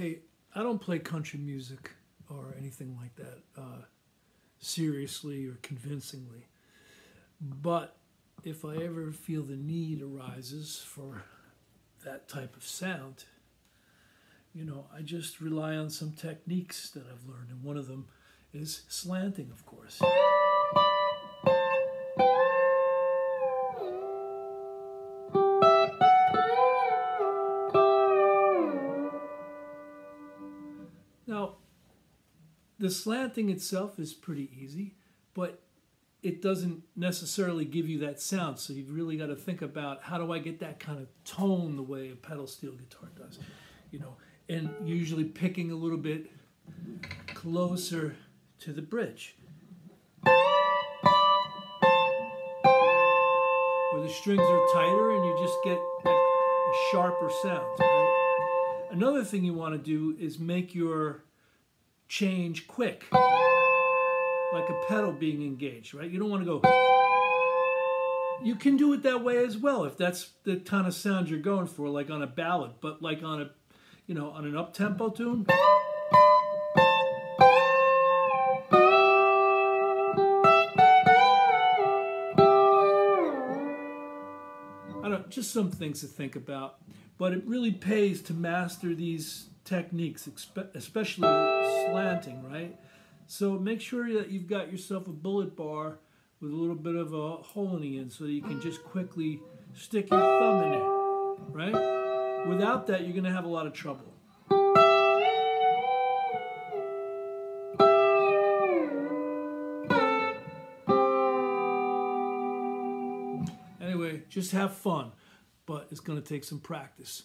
Hey, I don't play country music or anything like that uh, seriously or convincingly. But if I ever feel the need arises for that type of sound, you know, I just rely on some techniques that I've learned. And one of them is slanting, of course. Now, the slanting itself is pretty easy, but it doesn't necessarily give you that sound. So you've really got to think about how do I get that kind of tone the way a pedal steel guitar does, you know, and usually picking a little bit closer to the bridge. Where the strings are tighter and you just get a sharper sound. Right? Another thing you want to do is make your change quick like a pedal being engaged, right? You don't want to go. You can do it that way as well if that's the kind of sound you're going for, like on a ballad, but like on a, you know, on an up tempo tune. I don't, just some things to think about, but it really pays to master these techniques, especially slanting, right? So make sure that you've got yourself a bullet bar with a little bit of a hole in the end so that you can just quickly stick your thumb in it, right? Without that, you're going to have a lot of trouble. Anyway, just have fun, but it's going to take some practice.